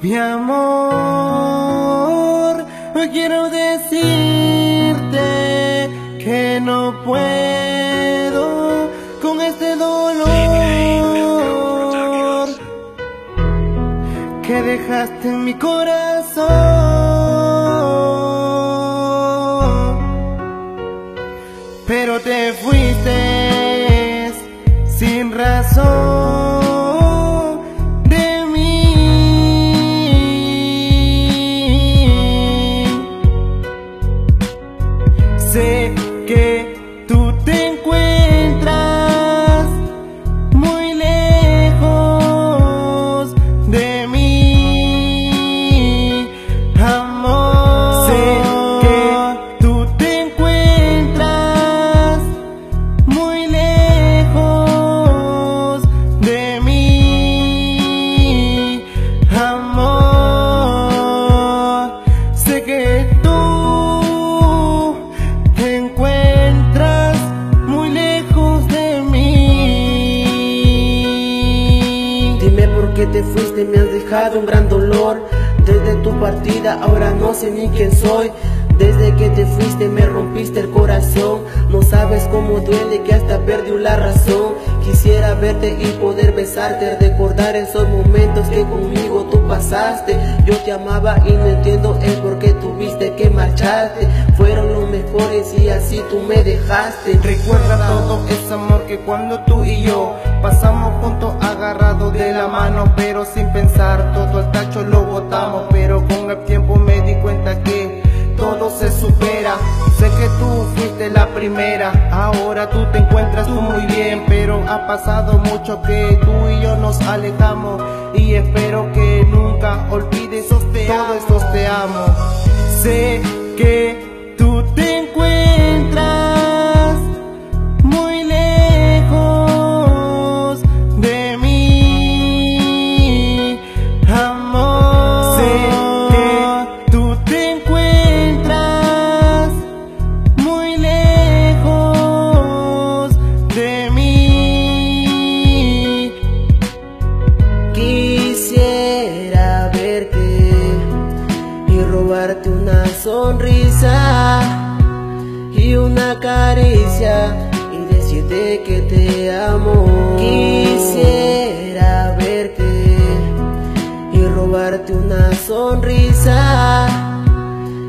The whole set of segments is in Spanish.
Mi amor, hoy quiero decirte que no puedo con este dolor que dejaste en mi corazón. Pero te fuiste sin razón Qué te fuiste, me has dejado un gran dolor. Desde tu partida ahora no sé ni quién soy. Desde que te fuiste me rompiste el corazón. No sabes cómo duele que hasta perdí la razón. Quisiera verte y poder besarte, recordar esos momentos que conmigo tú pasaste. Yo te amaba y no entiendo el por qué tuviste que marcharte. Fueron los mejores y así tú me dejaste. Recuerda todo ese amor que cuando tú y yo pasamos juntos agarrados de la mano, pero sin pensar, todo el tacho lo botamos, pero con el tiempo me di cuenta que todo se supera. Sé que tú fuiste la primera, ahora tú te encuentras tú muy bien, pero ha pasado mucho que tú y yo nos alejamos y espero que nunca olvides todos estos te amo. Sé que y una caricia y decirte que te amo. Quisiera verte y robarte una sonrisa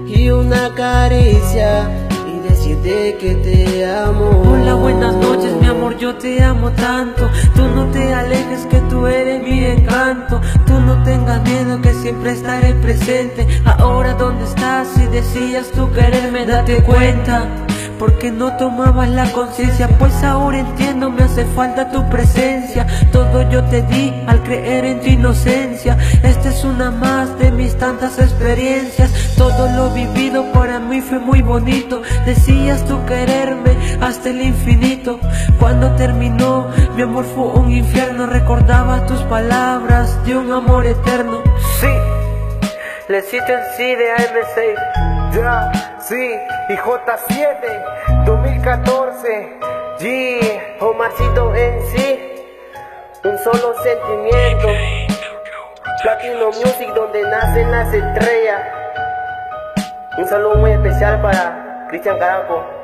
y una caricia y decirte que te amo. Hola, buenas yo te amo tanto. Tú no te alejes, que tú eres mi encanto. Tú no tengas miedo, que siempre estaré presente. Ahora, ¿dónde estás? Si decías tú quererme, date cuenta. Porque no tomabas la conciencia, pues ahora entiendo, me hace falta tu presencia. Todo yo te di al creer en tu inocencia. Esta es una más de mis tantas experiencias. Todo lo vivido para mí fue muy bonito. Decías tú quererme hasta el infinito. Cuando terminó, mi amor fue un infierno. Recordaba tus palabras de un amor eterno. Sí, le cito el sí de AM6. Ya, sí, y J7, 2014, G, Omarcito en sí, un solo sentimiento. Platino Music donde nacen las estrellas. Un saludo muy especial para Cristian Caraco.